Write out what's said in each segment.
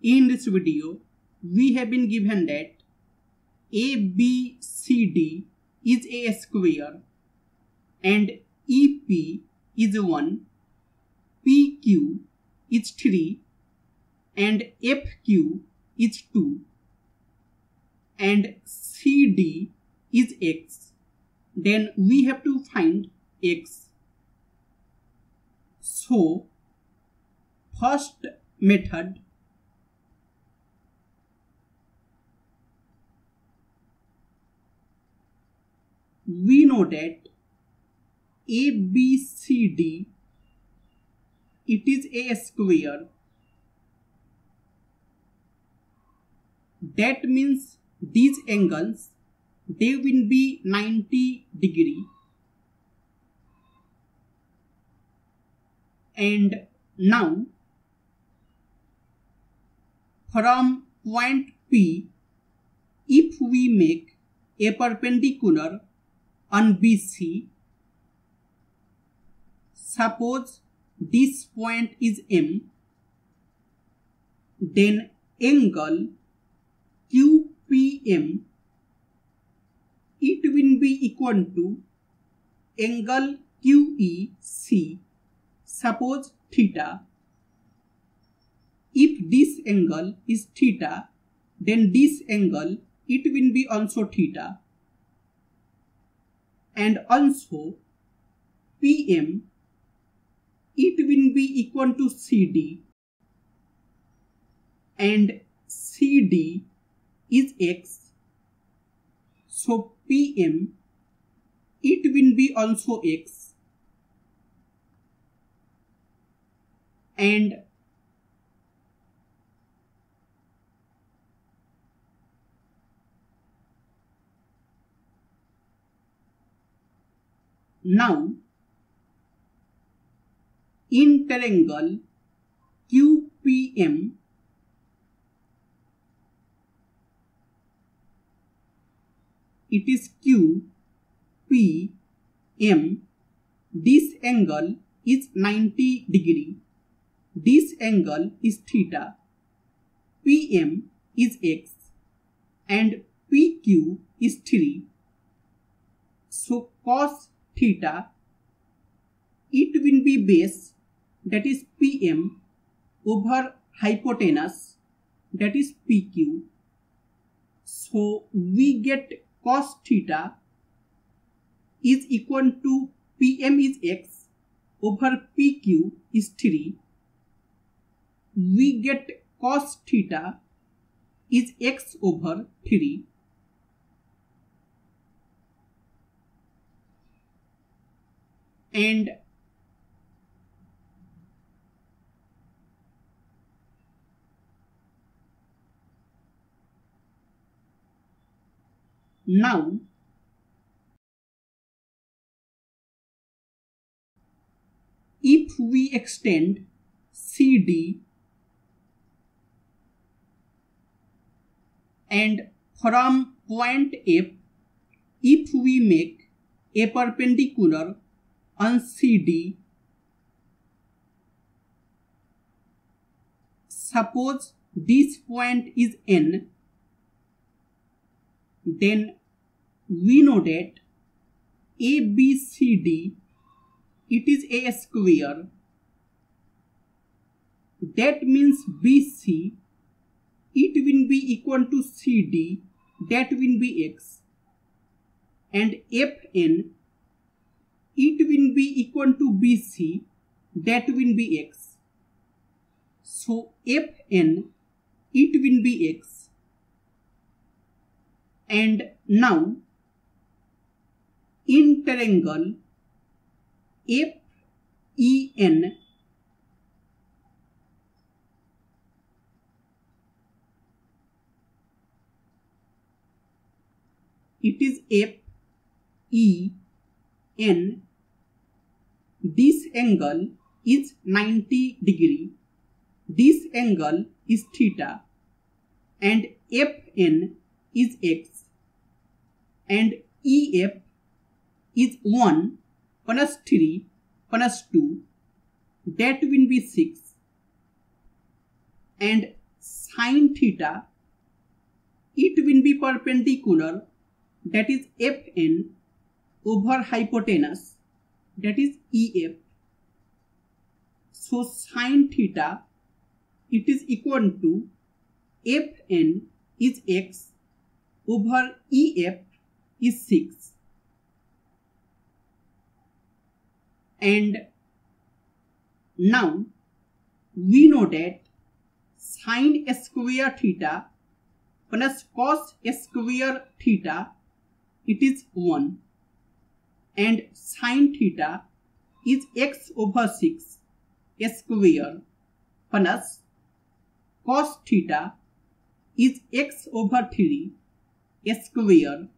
In this video, we have been given that ABCD is a square and EP is 1, PQ is 3 and FQ is 2 and CD is X. Then we have to find X. So, first method we know that ABCD it is a square. That means these angles they will be 90 degree. And now from point P if we make a perpendicular on BC suppose this point is M then angle QPM it will be equal to angle QEC suppose theta. If this angle is theta then this angle it will be also theta and also PM it will be equal to CD and CD is X. So PM it will be also X. And now in triangle QPM it is Q P M. This angle is 90 degree. This angle is theta. PM is X and PQ is 3 so cos theta it will be base that is PM over hypotenuse that is PQ so we get cos theta is equal to PM is X over PQ is 3. We get cos theta is X over 3. And now if we extend CD and from point F if we make a perpendicular on CD suppose this point is N then we know that ABCD it is a square. That means BC it will be equal to CD that will be X. And FN it will be equal to BC that will be X. So FN it will be X. And now in triangle FEN it is F E N this angle is 90 degree. This angle is theta. And Fn is x. And EF is 1 plus 3 plus 2 that will be 6 and sine theta, it will be perpendicular. That is Fn over hypotenuse that is EF. So sine theta it is equal to Fn is x over EF is 6 and now we know that sine square theta plus cos square theta it is 1 and sine theta is x over 6 square plus cos theta is x over 3 square.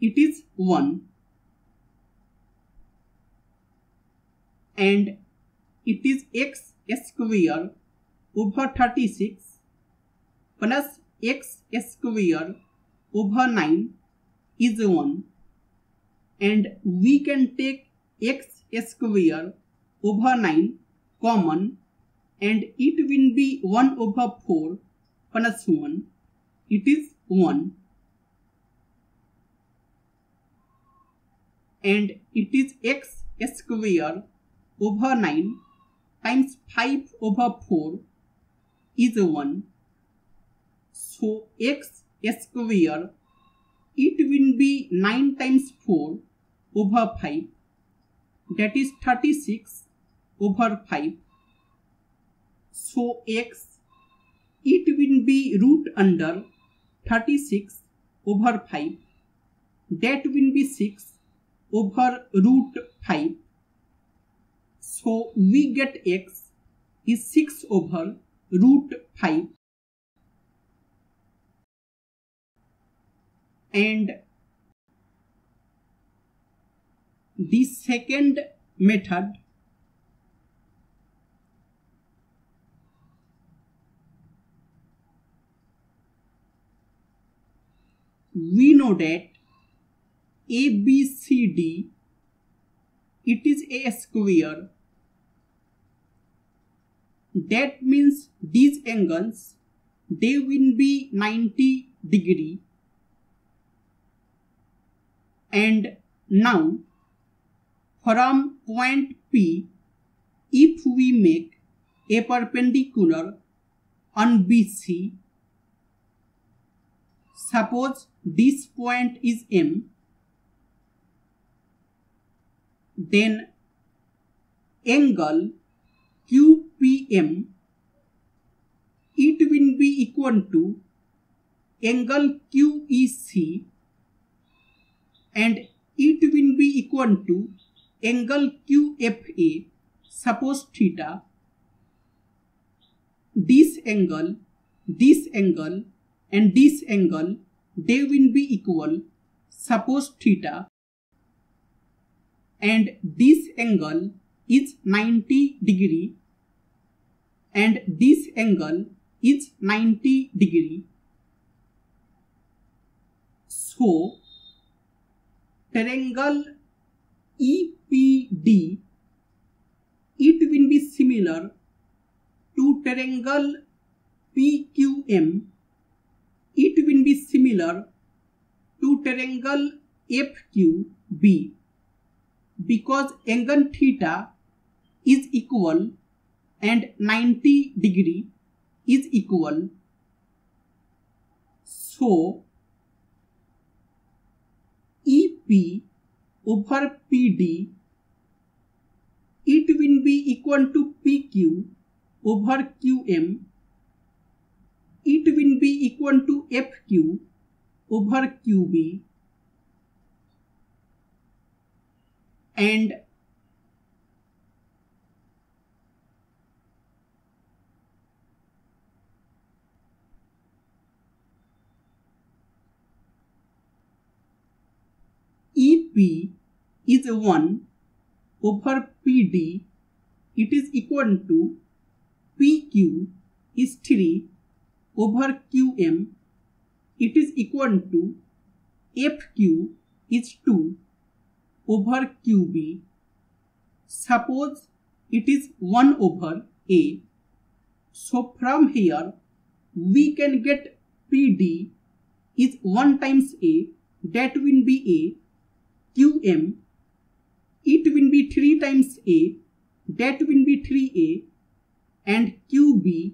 It is 1 and it is x square over 36 plus x square over 9 is 1 and we can take x square over 9 common and it will be 1 over 4 plus 1 it is 1 and it is x square over 9 times 5 over 4 is 1. So x square it will be 9 times 4 over 5 that is 36 over 5. So x it will be root under 36 over 5 that will be 6 over root 5 so we get x is 6 over root 5 and the second method we know that a b c d it is a square. That means these angles they will be 90 degree. And now from point P if we make a perpendicular on BC suppose this point is M then angle QPM, it will be equal to angle QEC and it will be equal to angle QFA, suppose theta. This angle, this angle and this angle, they will be equal, suppose theta. And this angle is 90 degree and this angle is 90 degree. So, triangle EPD, it will be similar to triangle PQM, it will be similar to triangle FQB because angle theta is equal and 90 degree is equal. So, EP over PD it will be equal to PQ over QM it will be equal to FQ over QB and EP is 1 over PD, it is equal to PQ is 3 over QM, it is equal to FQ is 2 over QB. Suppose it is 1 over A. So from here we can get PD is 1 times A, that will be A, QM, it will be 3 times A, that will be 3A, and QB,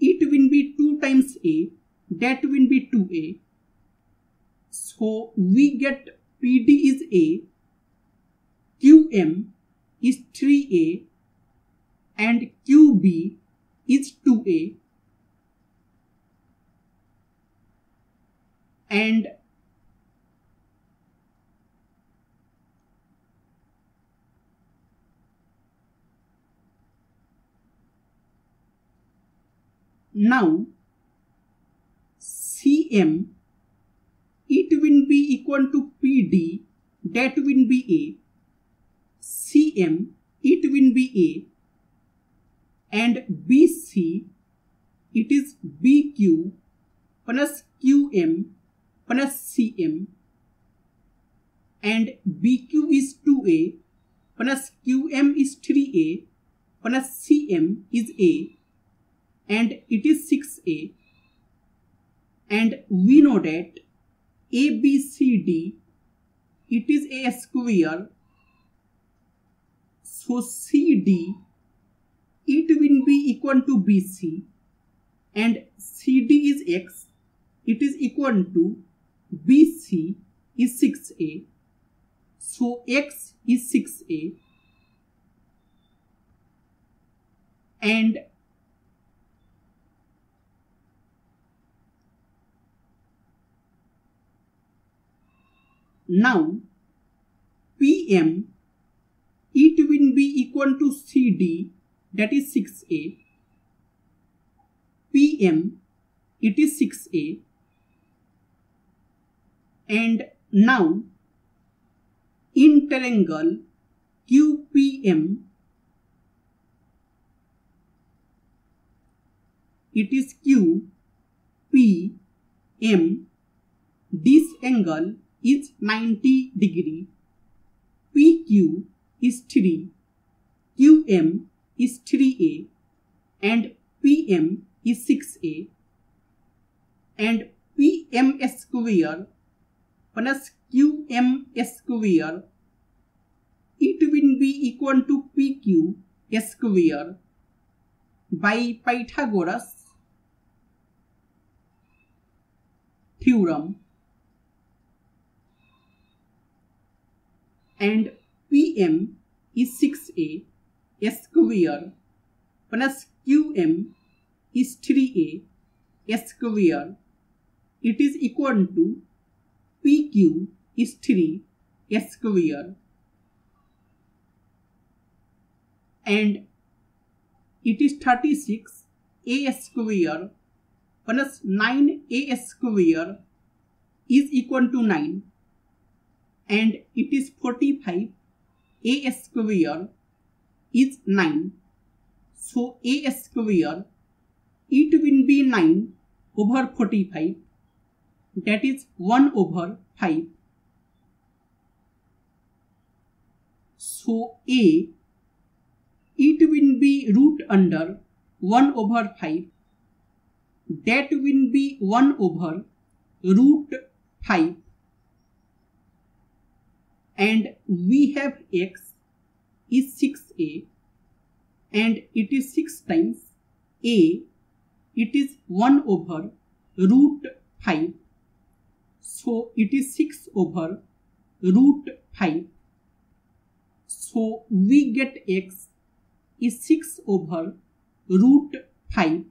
it will be 2 times A, that will be 2A. So we get PD is A, QM is 3A, and QB is 2A. And now Cm it will be equal to PD that will be A. Cm it will be A. And BC it is BQ plus QM plus Cm. And BQ is 2A plus QM is 3A plus Cm is A and it is 6A and we know that ABCD it is a square. So CD it will be equal to BC and CD is X it is equal to BC is 6A so X is 6A and Now, PM, it will be equal to CD, that is 6A. PM, it is 6A. And now, in triangle QPM, it is Q, P, M, this angle is 90 degree. PQ is 3, QM is 3A and PM is 6A and PM square plus QM square it will be equal to PQ square by Pythagoras theorem and PM is 6A square plus QM is 3A square. It is equal to PQ is 3 square and it is 36 a square plus 9 a square is equal to 9 and it is 45 a square is 9 so a square it will be 9 over 45 that is 1 over 5 so a it will be root under 1 over 5 that will be 1 over root 5 and we have x is 6a and it is 6 times a it is 1 over root 5 so it is 6 over root 5 so we get x is 6 over root 5